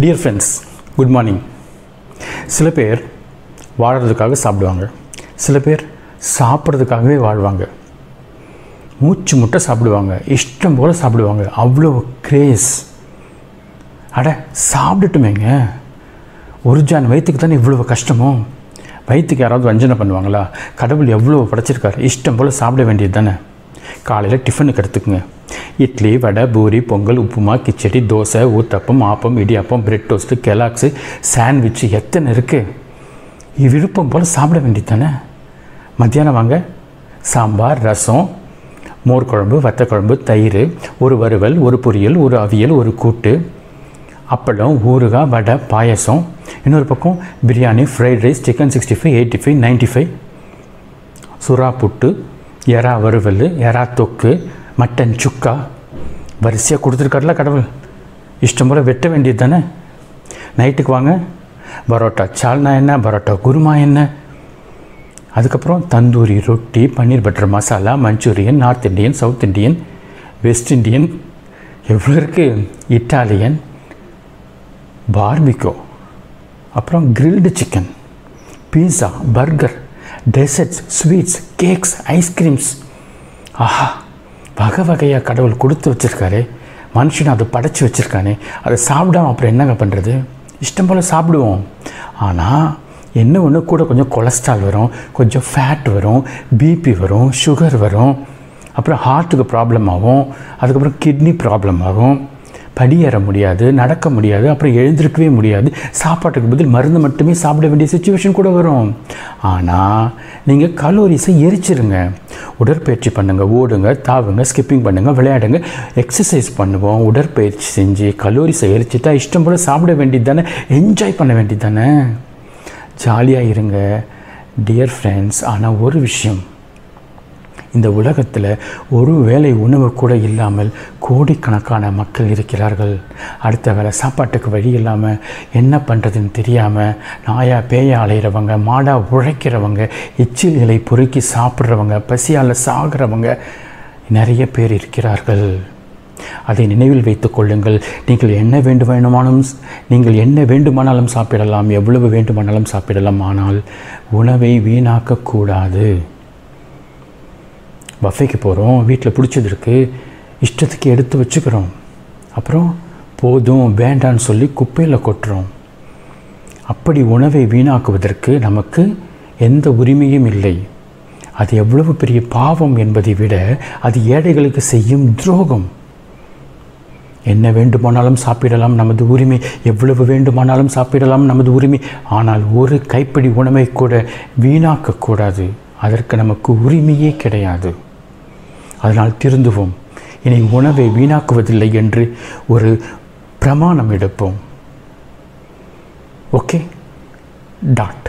Dear friends good morning சில பேர் வாழறதுக்காக சாப்பிடுவாங்க. சில பேர் சாப்பிட்றதுக்காகவே வாழ்வாங்க. மூச்சு முட்டை சாப்பிடுவாங்க. இஷ்டம் போல் சாப்பிடுவாங்க. அவ்வளோ கிரேஸ் அட சாப்பிட்டுட்டுமேங்க. ஒரு ஜான் வயிற்றுக்கு தானே இவ்வளோ கஷ்டமோ? வயிற்றுக்கு யாராவது வஞ்சனை பண்ணுவாங்களா? கடவுள் எவ்வளோ படைச்சிருக்காரு. இஷ்டம் போல் சாப்பிட வேண்டியது தானே? காலையில் டிஃபனுக்கு எடுத்துக்கோங்க. Idli vada puri pongal upma khichdi dosa uttapam appam idiyappam bread toast Kellogg's sandwich எத்தனை இருக்குது விருப்பம் போல் சாப்பிட வேண்டியது தானே மத்தியானம் வாங்க. சாம்பார் ரசம் மோர் குழம்பு வத்த குழம்பு தயிர் ஒரு வறுவல் ஒரு பொரியல் ஒரு அவியல் ஒரு கூட்டு அப்பளம் ஊறுகாய் வடை பாயசம். இன்னொரு பக்கம் biryani fried rice chicken sixty five eighty five ninety five சுறா புட்டு எறா வறுவல் எறா தொக்கு மட்டன் சுக்கா. வரிசையாக கொடுத்துருக்காருல கடவுள். இஷ்டம் போல் வெட்ட வேண்டியது தானே? நைட்டுக்கு வாங்க. பரோட்டா சால்னா என்ன பரோட்டா குருமா என்ன? அதுக்கப்புறம் tandoori roti paneer butter masala manchurian North Indian South Indian West Indian எவ்வளோ இருக்குது இட்டாலியன் பார்பிகோ அப்புறம் grilled chicken pizza burger desserts sweets cakes ice creams ஆஹா வகை வகையாக கடவுள் கொடுத்து வச்சுருக்காரு. மனுஷன் அதை படைச்சி வச்சுருக்கானே. அதை சாப்பிடாம அப்புறம் என்னங்க பண்ணுறது இஷ்டம் போல் சாப்பிடுவோம். ஆனால் என்ன ஒன்று கூட கொஞ்சம் கொலஸ்ட்ரால் வரும் கொஞ்சம் ஃபேட் வரும் பிபி வரும் சுகர் வரும். அப்புறம் ஹார்ட்டுக்கு ப்ராப்ளம் ஆகும். அதுக்கப்புறம் கிட்னி ப்ராப்ளம் ஆகும். படியேற முடியாது நடக்க முடியாது அப்புறம் எழுந்திருக்கவே முடியாது. சாப்பாட்டுக்கு பதில் மருந்து மட்டுமே சாப்பிட வேண்டிய சுச்சுவேஷன் கூட வரும். ஆனால் நீங்கள் கலோரிஸை எரிச்சிருங்க. உடற்பயிற்சி பண்ணுங்கள் ஓடுங்க தாவுங்க ஸ்கிப்பிங் பண்ணுங்கள் விளையாடுங்க எக்ஸசைஸ் பண்ணுவோம். உடற்பயிற்சி செஞ்சு கலோரிஸை எரிச்சிட்டா இஷ்டம் போல் சாப்பிட வேண்டியது தானே? என்ஜாய் பண்ண வேண்டியது தானே? ஜாலியாக இருங்க டியர் ஃப்ரெண்ட்ஸ் ஆனால் ஒரு விஷயம் இந்த உலகத்தில் ஒரு வேளை உணவு கூட இல்லாமல் கோடிக்கணக்கான மக்கள் இருக்கிறார்கள். அடுத்த வேலை சாப்பாட்டுக்கு வழி இல்லாமல் என்ன பண்ணுறதுன்னு தெரியாமல் நாயா பேயா அலைகிறவங்க மாடா உழைக்கிறவங்க எச்சில்களை பொறுக்கி சாப்பிட்றவங்க பசியால் சாகிறவங்க நிறைய பேர் இருக்கிறார்கள். அதை நினைவில் வைத்துக் கொள்ளுங்கள். நீங்கள் என்ன வேண்டு வேண்டுமானாலும் நீங்கள் என்ன வேண்டுமானாலும் சாப்பிடலாம் எவ்வளவு வேண்டுமானாலும் சாப்பிடலாம். ஆனால் உணவை வீணாக்கக்கூடாது பஃபேக்கு போகிறோம் வீட்டில் பிடிச்சது இருக்குது இஷ்டத்துக்கு எடுத்து வச்சுக்கிறோம். அப்புறம் போதும் வேண்டான்னு சொல்லி குப்பையில் கொட்டுறோம். அப்படி உணவை வீணாக்குவதற்கு நமக்கு எந்த உரிமையும் இல்லை. அது எவ்வளவு பெரிய பாவம் என்பதை விட அது ஏழைகளுக்கு செய்யும் துரோகம். என்ன வேண்டுமானாலும் சாப்பிடலாம் நமது உரிமை எவ்வளவு வேண்டுமானாலும் சாப்பிடலாம் நமது உரிமை. ஆனால் ஒரு கைப்பிடி உணவை கூட வீணாக்கக்கூடாது. அதற்கு நமக்கு உரிமையே கிடையாது. அதனால் திருந்துவோம். இனி உணவை வீணாக்குவதில்லை என்று ஒரு பிரமாணம் எடுப்போம். ஓகே? டாட்.